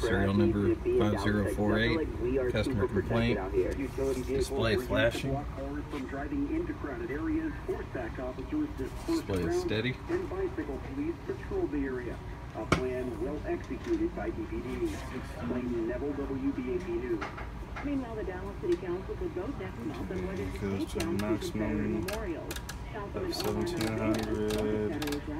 serial number 5048, customer complaint, display flashing, display is steady. And bicycle police patrol the area. A plan well executed by DPD. Claim Neville WBAP News. Meanwhile, the Dallas City Council could vote next month on whether to Goes take down two maximum Confederate memorials. Councilman of 1700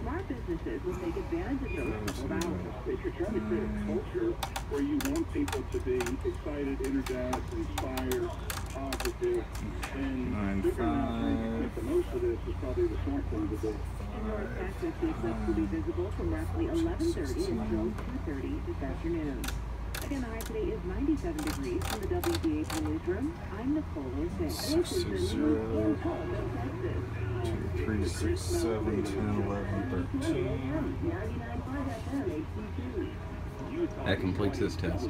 smart businesses will take advantage of those coupled hours. If you're trying to create a culture where you want people to be excited, energized, inspired, positive, and Nine, figuring out how you five. make the most of this is probably the smart thing to do. North access the eclipse will be visible from roughly 11:30 until 2:30 this afternoon. Again, the high today is 97 degrees from the WBAP newsroom. I'm Nicole Orsick. This is the news in Colville, Texas. Two, three, six, seven, ten, eleven, thirteen. 99.5 FM, HD2. That completes this test.